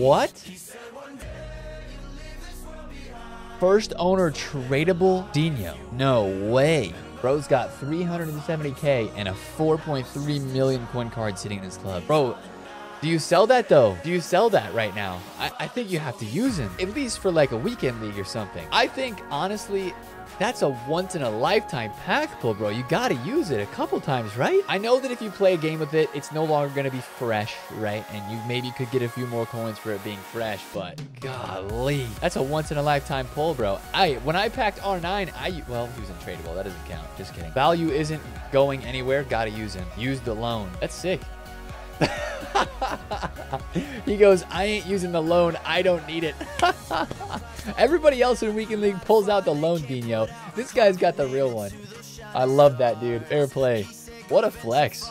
What? First owner tradable Dino. No way. Bro's got 370k and a 4.3 million coin card sitting in his club. Bro, do you sell that though? Do you sell that right now? I, I think you have to use him, at least for like a weekend league or something. I think, honestly, that's a once in a lifetime pack pull, bro. You gotta use it a couple times, right? I know that if you play a game with it, it's no longer gonna be fresh, right? And you maybe could get a few more coins for it being fresh, but golly, that's a once in a lifetime pull, bro. I when I packed R9, I well, he was untradeable. That doesn't count. Just kidding. Value isn't going anywhere. Gotta use him. Use the loan. That's sick. he goes, I ain't using the loan. I don't need it. Everybody else in Weekend League pulls out the loan, Dino. This guy's got the real one. I love that, dude. Fair play. What a flex.